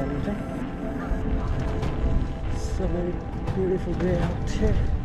Dallington. So very beautiful day out here.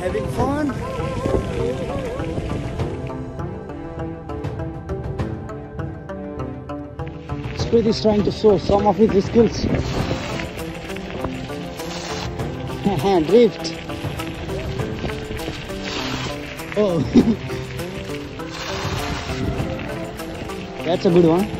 Having fun. Squid is trying to show some of his skills. Drift. Oh. That's a good one.